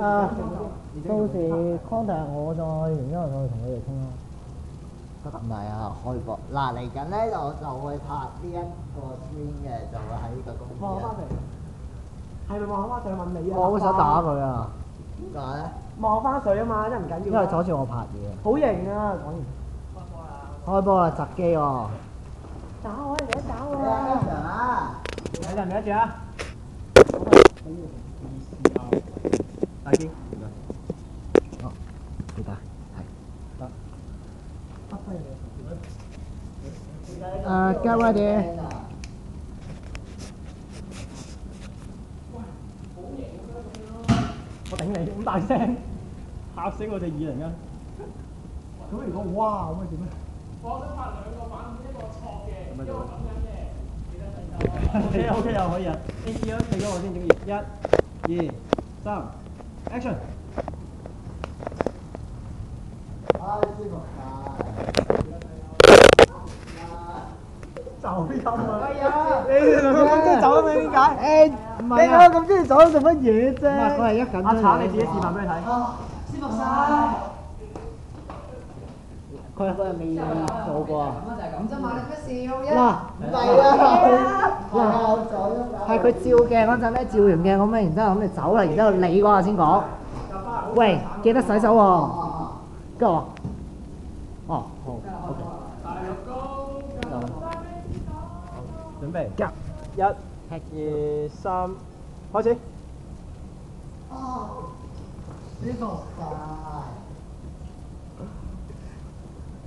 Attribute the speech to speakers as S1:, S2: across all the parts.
S1: 啊，到時 contact 我再，然之後再同佢哋傾咯。
S2: 唔係啊，開播嗱嚟緊咧，我就會拍呢一個 stream 嘅，就會喺呢個公司
S3: 望翻
S2: 啊。
S3: 嚟，係咪望翻上問你啊？
S1: 我好想打佢啊，
S2: 點解咧？
S3: 望翻水啊嘛，真係唔緊要。
S1: 因為阻住我拍嘢。
S3: 好型啊！講完。
S1: 開波啦，窒機喎。
S3: 打我，你一打我
S2: 阿
S3: 啊！你就唔一住啊！大坚，
S1: 你打，系。诶，get ready。
S3: 我顶你咁大声，吓死我只耳嚟㗎！咁如果哇咁啊点咧？我想拍两个版本，一个错嘅，一个咁样 嘅，记得睇 O K O K 又可以啊！A C 咯，你咗我先整完，一、二、三，action！
S2: 啊，舒服
S3: 走音啊！
S2: 系啊
S3: 你哋两个咁中意走音嘅点解？
S1: 诶，唔系
S3: 你两
S1: 啊。
S3: 个咁中意走音做乜嘢啫？
S1: 唔系佢系一紧张
S3: 阿橙，你自己示范俾佢睇。
S2: 舒服晒。
S1: 佢佢係未做過啊。
S4: 咁就係咁啫嘛，你咩笑啫？
S1: 嗱，
S2: 唔係啊，
S1: 係佢照鏡嗰陣咧，照完鏡咁樣，然之後咁你走啦，然之後你嗰下先講。喂，記得洗手喎。跟住我話，哦，好，OK。
S3: 準備，一、二、三，開始。
S2: 啊，舒服晒。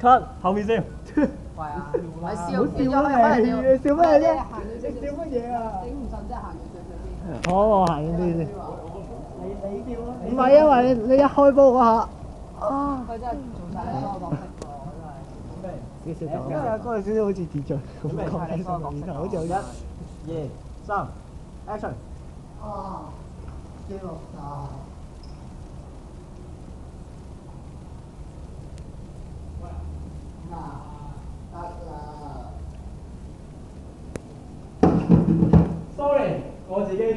S3: cut，后面笑。
S4: 喂啊，咪笑
S3: 好笑啊
S4: 变咗咩
S3: 你你笑乜嘢啫
S4: 行咗少少
S3: 你笑乜嘢啊
S4: 顶唔顺啫，行咗少少先。
S1: 好，我行远啲先。
S3: 你你笑啊！
S1: 唔系因为你你一开波嗰下，啊，
S4: 佢真系做晒你所有角色喎，真系。
S1: 少少走。
S3: 因为嗰阵时好似秩序咁
S4: 准备
S3: 讲
S4: 睇你嗰个角色
S3: 然后好似有一、二、三，action！
S2: 啊，舒服晒。
S3: 自己？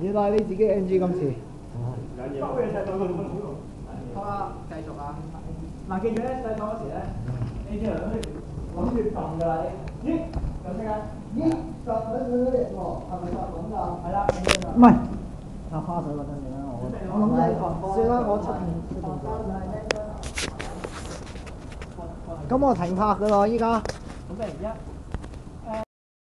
S1: 原來你自己 NG
S3: 咁
S4: 好啦，繼續啊。
S3: 嗱，記住咧，細個嗰時咧，你啲人諗住撳㗎啦，你咦有聲啊？
S2: 咦？十兩兩隻喎，係咪十咁㗎？
S3: 係啦，你㗎
S1: 唔係，插花水嗰陣點啊？我我諗你算啦，我出面出面做。咁我停拍噶咯，依家。
S3: 咁不如一、